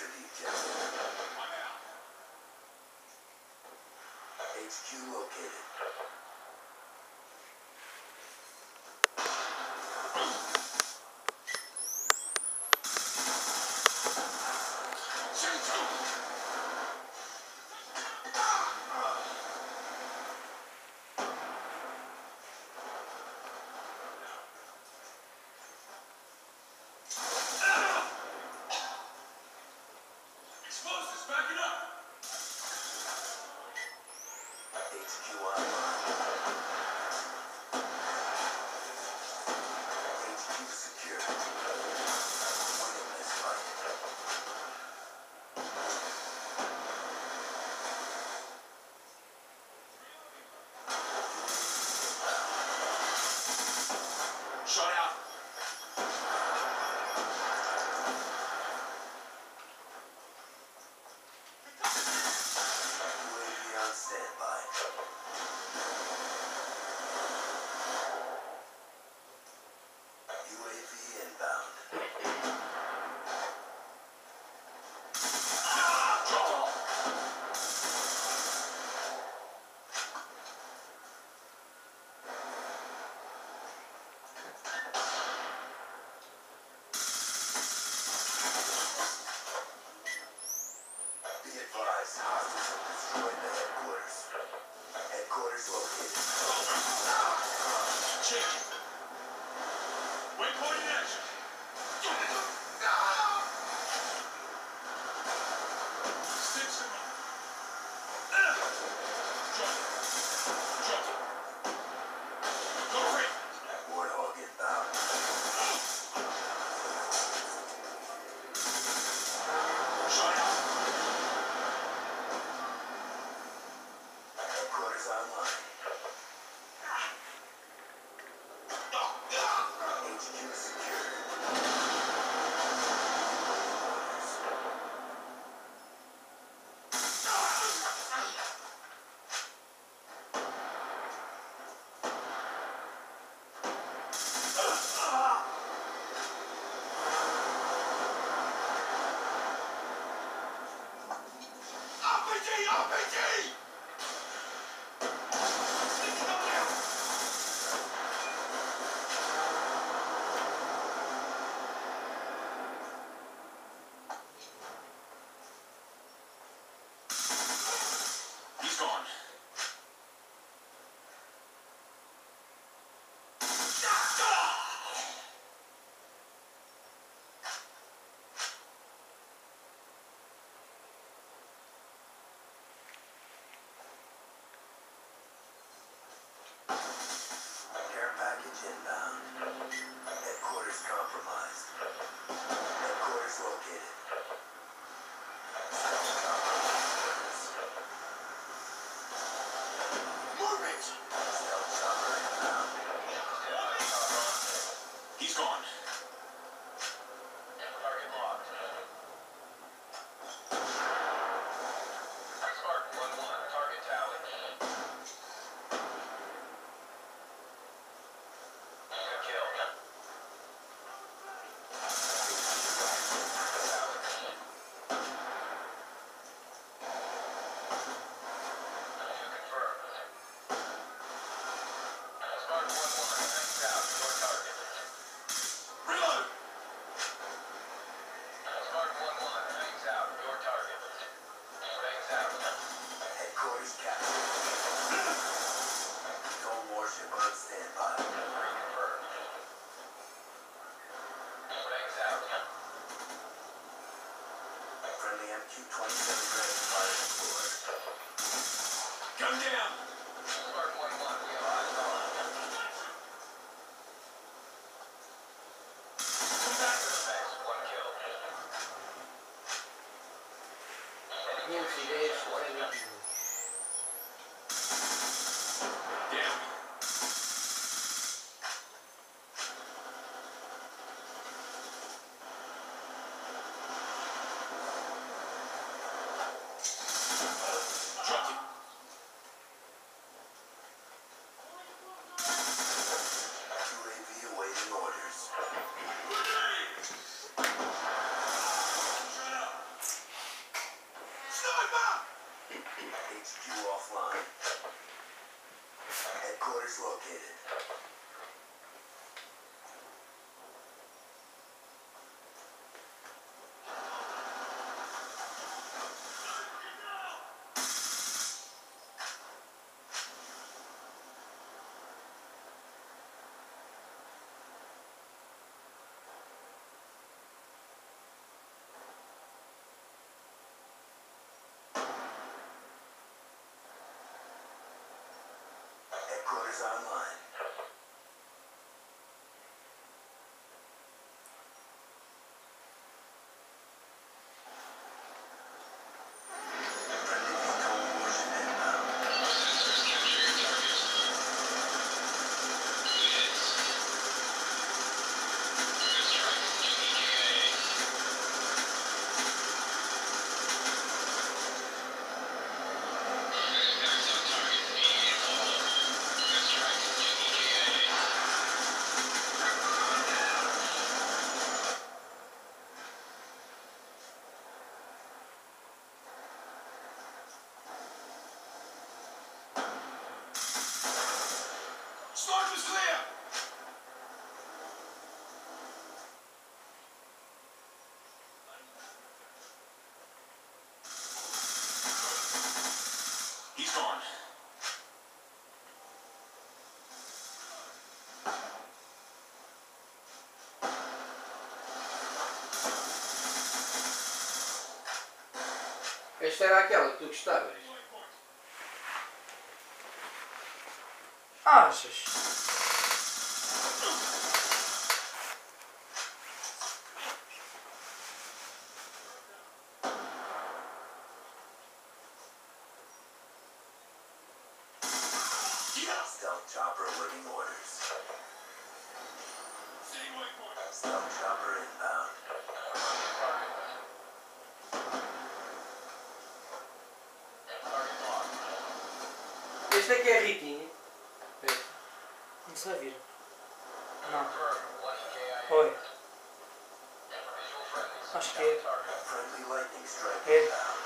captured Egypt. HQ located. shut out Come down! Headquarters Online. Esta era aquela que tu gostavas. Achas? Stealth chopper awaiting orders. Stealth chopper inbound. Este aqui é riquinho. Não se vai vir. Não. Oi. Acho que é. É.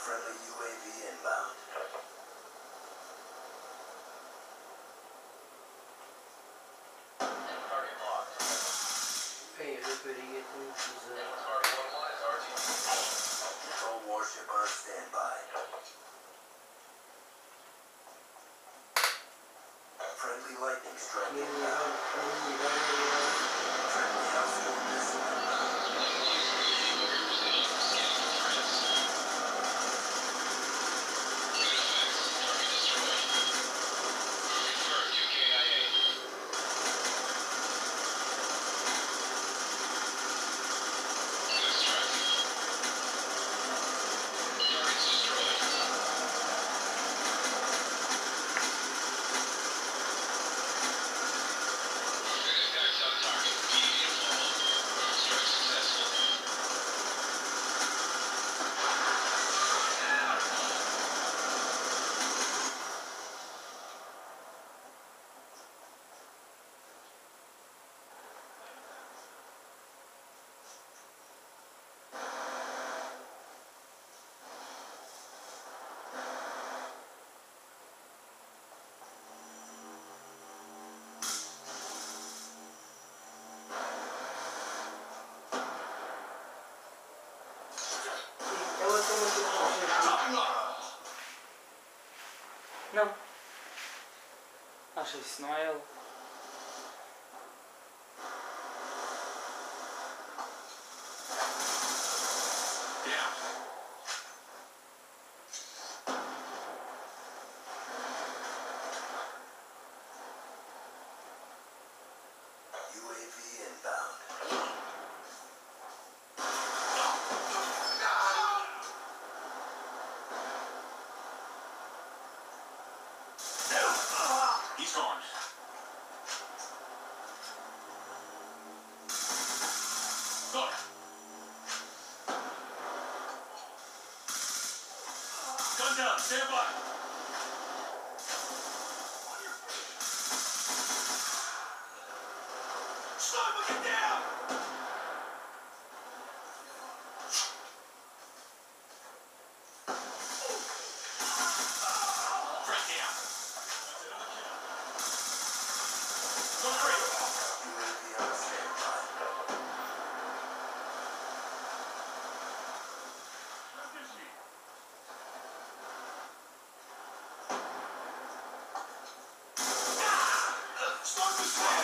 Friendly UAV inbound. Hey everybody, it moves is uh Control warship on standby. Friendly lightning strike. Acha que isso não é ela? Yeah. UAV Stand by. Sniper, get down! Fuck the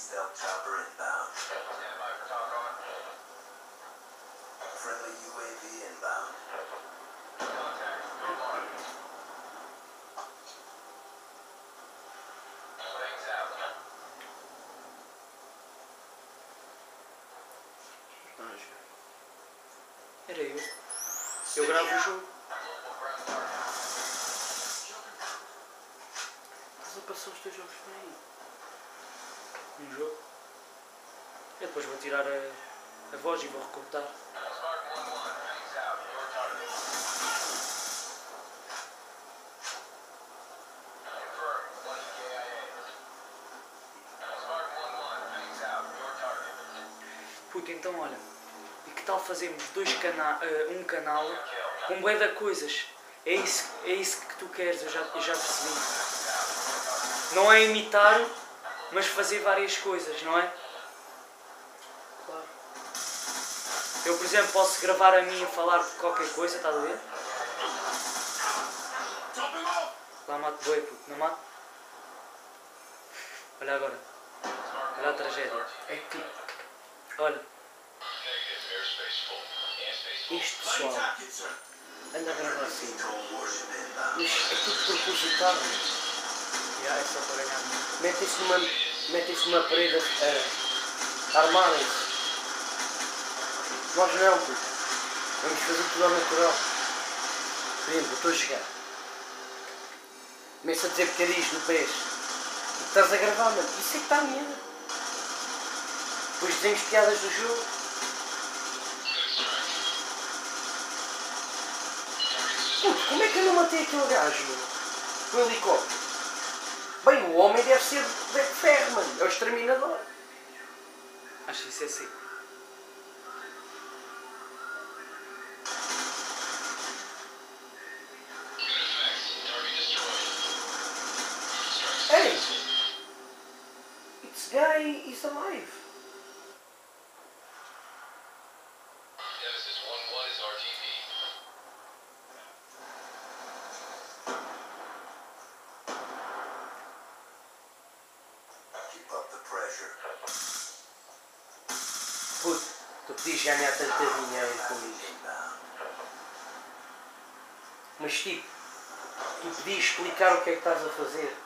stealth chopper inbound. Stand by for talk on. Friendly UAV inbound. Contact. Move on. Wings out. Era eu. Eu gravo o jogo. Global ground target. Estás a passar os teus jogos por aí. Um jogo. Eu depois vou tirar a, a voz e vou recortar. Spark 1-1. Wings out. Your target. Confirm. One EKIA. Spark 1-1. Wings out. Your target. Puta, então olha. E que tal fazermos dois cana eh, um canal com bué de coisas? É isso, é isso que tu queres, eu já, eu já percebi. Não é imitar, mas fazer várias coisas, não é? Claro. Eu, por exemplo, posso gravar a mim a falar de qualquer coisa, estás a ver? Lá mato boi, puto, não mato? Olha agora, olha a 1-1 tragédia. É que, olha, Lane pessoal anda a gravar assim. Mas é tudo propositado. Já, é só para ganhar dinheiro. Metem-se numa, metem-se numa parede a, a armarem-se. Nós não, puto. Vamos fazer tudo ao natural. Eu estou a jogar. Começo a dizer porcarias no pés. E estás a gravar, mano. Isso é que está a merda. Depois dizemos piadas do jogo. Puto, como é que eu não matei aquele gajo, meu? No helicóptero. Bem, o homem deve ser de ferro, mano. É o exterminador. Acho que isso é assim. Hey! This guy is alive. Puto, tu podias ganhar tanta dinheiro comigo. Inbound. Mas tipo, tu podias explicar o que é que estás a fazer.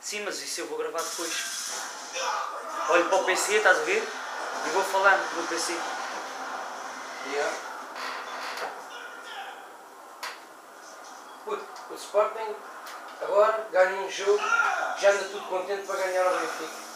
Sim, mas isso eu vou gravar depois. Olho para o PC, estás a ver? E vou falando no PC. Puto, o Sporting agora ganha um jogo, já anda tudo contente para ganhar o Benfica.